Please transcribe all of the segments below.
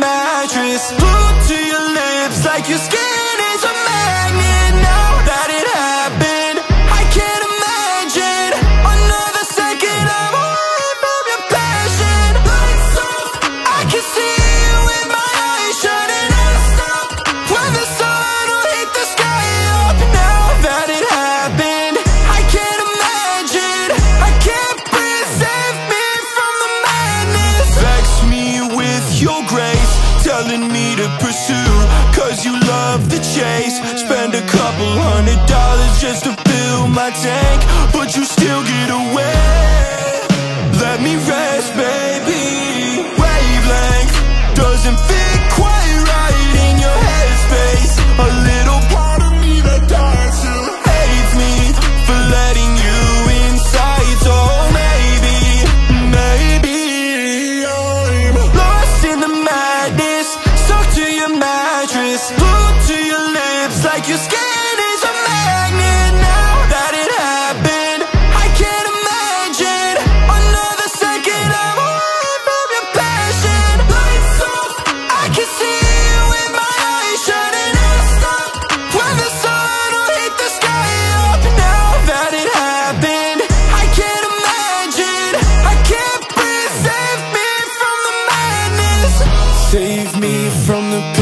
mattress. Glued to your lips like your skin is a magnet. Now that it happened I can't imagine Another second I'm away from your passion. Lights off I can see you in my eyes Shining. Non-stop When the sun will hit the sky up. Now that it happened I can't imagine. I can't breathe me from the madness. Vex me with your grace Telling me to pursue. Cause you love the chase. Spend a couple hundred dollars just to fill my tank. But you still get away your skin is a magnet Now that it happened. I can't imagine Another second your passion. Lights I can see you in my eyes When the sun will hit the sky up Now that it happened. I can't imagine I can't me from the madness. Save me from the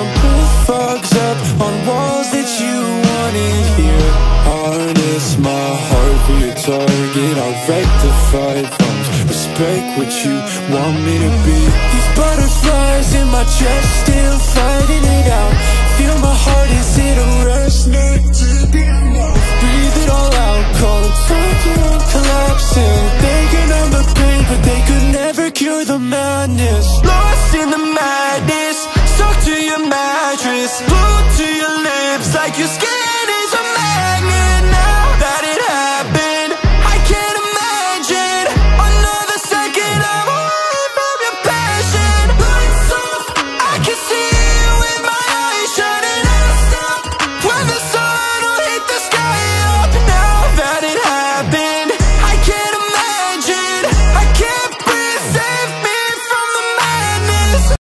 My breath fogs up on walls that you wanted here Harness my heart for your target. I'll rectify wrongs Respect what you want me to be. These butterflies in my chest Still fighting it out. Feel my heart, is it a rush? Not to be enough. Breathe it all out. Call it talking, collapsing They can numb the pain But they could never cure the madness the madness